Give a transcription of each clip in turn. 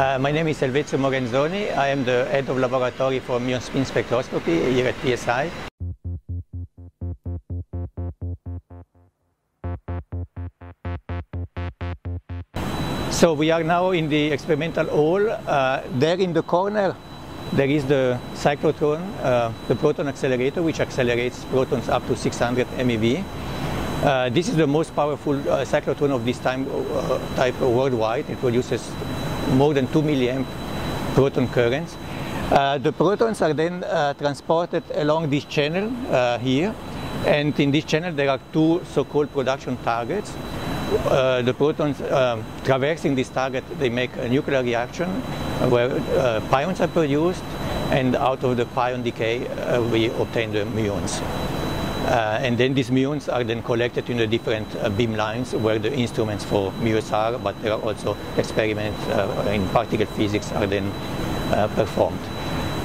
Uh, my name is Elvezio Morenzoni. I am the head of laboratory for muon spin spectroscopy here at PSI. So we are now in the experimental hall. Uh, there in the corner there is the cyclotron, uh, the proton accelerator, which accelerates protons up to 600 MeV. Uh, this is the most powerful uh, cyclotron of this time, uh, type worldwide. It produces more than 2 milliamp proton currents. Uh, the protons are then uh, transported along this channel here. And in this channel, there are two so-called production targets. Uh, the protons um, traversing this target, they make a nuclear reaction where uh, pions are produced, and out of the pion decay, uh, we obtain the muons. Uh, and then these muons are then collected in the different uh, beam lines where the instruments for μSR are, but there are also experiments in particle physics are then performed.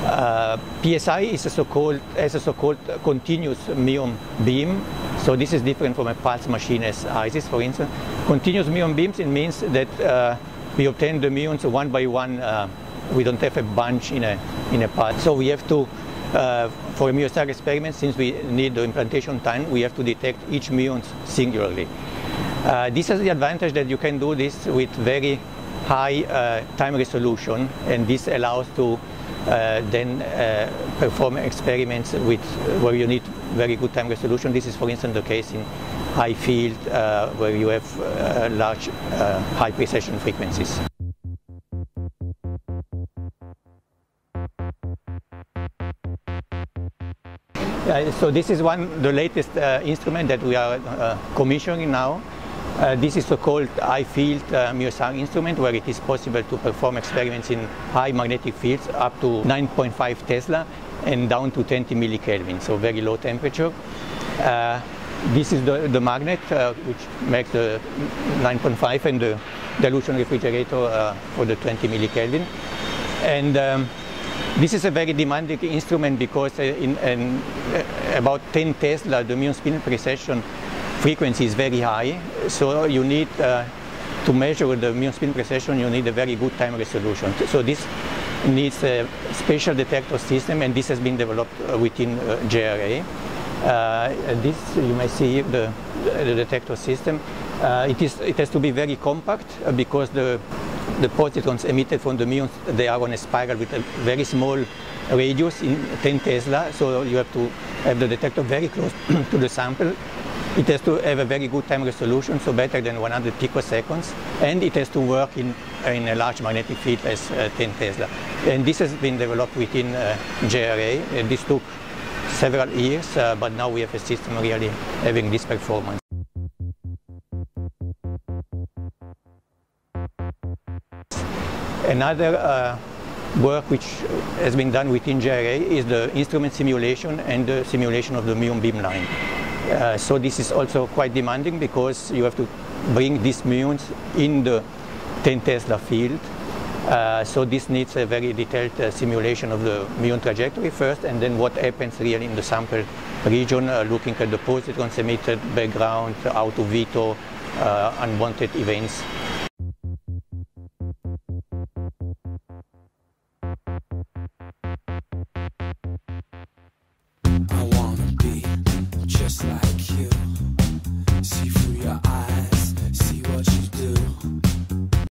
Uh, PSI is a so-called as a so-called continuous muon beam. So this is different from a pulse machine as ISIS, for instance. Continuous muon beams it means that uh, we obtain the muons one by one. Uh, we don't have a bunch in a in a part. So we have to uh, for a μSR experiment, since we need the implantation time, we have to detect each muon singularly. Uh, this has the advantage that you can do this with very high uh, time resolution, and this allows to uh, then uh, perform experiments with where you need very good time resolution. This is, for instance, the case in high field where you have large high precession frequencies. So this is one the latest uh, instrument that we are commissioning now. Uh, this is so-called high-field uh, μSR instrument where it is possible to perform experiments in high magnetic fields up to 9.5 Tesla and down to 20 millikelvin, so very low temperature. Uh, this is the, the magnet uh, which makes the 9.5 and the dilution refrigerator uh, for the 20 millikelvin. And um, this is a very demanding instrument because uh, in, in about 10 Tesla, the muon spin precession frequency is very high, so you need uh, to measure the muon spin precession, you need a very good time resolution. So this needs a special detector system, and this has been developed uh, within uh, JRA. Uh, this you may see the, the detector system. Uh, it is it has to be very compact uh, because the the positrons emitted from the muons they are on a spiral with a very small radius in 10 Tesla, so you have to have the detector very close to the sample it has to have a very good time resolution, so better than 100 picoseconds, and it has to work in, in a large magnetic field as uh, 10 Tesla. And this has been developed within uh, JRA. And this took several years, uh, but now we have a system really having this performance. Another uh, work which has been done within JRA is the instrument simulation and the simulation of the muon beam line. Uh, so this is also quite demanding because you have to bring these muons in the 10 Tesla field. Uh, so this needs a very detailed uh, simulation of the muon trajectory first and then what happens really in the sample region, uh, looking at the positrons emitted, background, auto veto, uh, unwanted events. Just like you.